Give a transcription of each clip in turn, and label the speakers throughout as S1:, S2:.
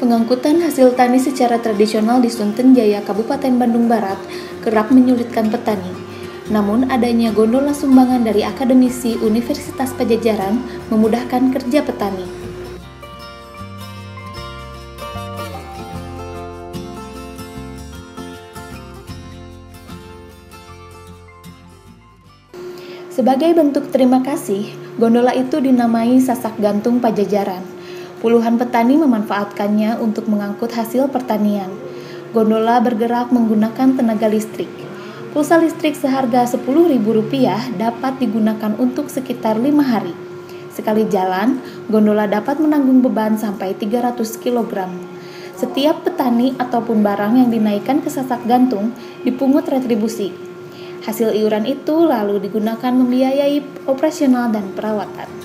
S1: Pengangkutan hasil tani secara tradisional di Sunten Jaya, Kabupaten Bandung Barat, kerap menyulitkan petani. Namun, adanya gondola sumbangan dari akademisi Universitas Pajajaran memudahkan kerja petani. Sebagai bentuk terima kasih, gondola itu dinamai Sasak Gantung Pajajaran. Puluhan petani memanfaatkannya untuk mengangkut hasil pertanian. Gondola bergerak menggunakan tenaga listrik. Pulsa listrik seharga Rp10.000 dapat digunakan untuk sekitar lima hari. Sekali jalan, gondola dapat menanggung beban sampai 300 kg. Setiap petani ataupun barang yang dinaikkan ke sasak gantung dipungut retribusi. Hasil iuran itu lalu digunakan membiayai operasional dan perawatan.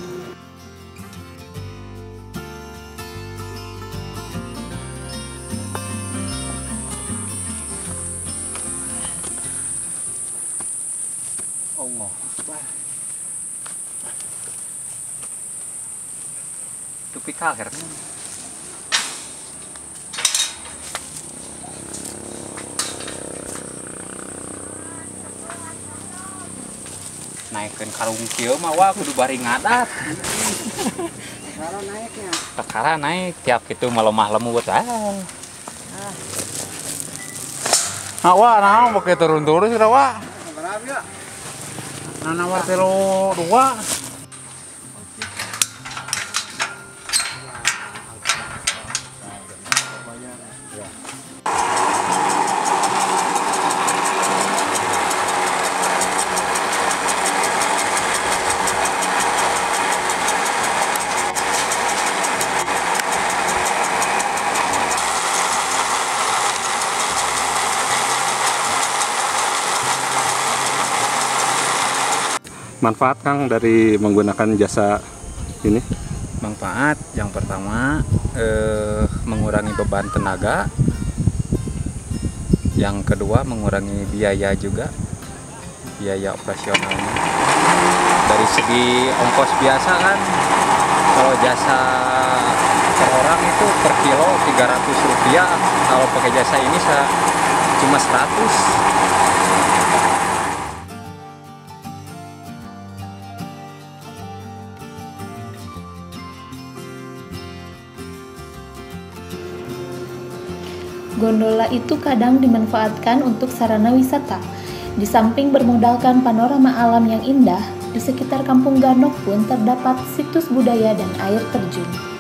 S2: Itu pikal akhirnya naikkan karung kieu mah wah kudu bari ngadat.
S3: Kalau naiknya.
S2: Perkara naik tiap gitu melemah lemut ah.
S4: Nah, wah, nah, pakai turun-turun sih, wah.
S3: berapa ya
S4: nanawar telo dua Manfaat Kang dari menggunakan jasa ini?
S2: manfaat yang pertama eh, mengurangi beban tenaga. Yang kedua mengurangi biaya juga biaya operasionalnya. Dari segi ongkos biasa kan kalau jasa per orang itu per kilo 300 rupiah. Kalau pakai jasa ini sa- cuma 100
S1: Gondola itu kadang dimanfaatkan untuk sarana wisata. Di samping bermodalkan panorama alam yang indah, di sekitar Kampung Ganok pun terdapat situs budaya dan air terjun.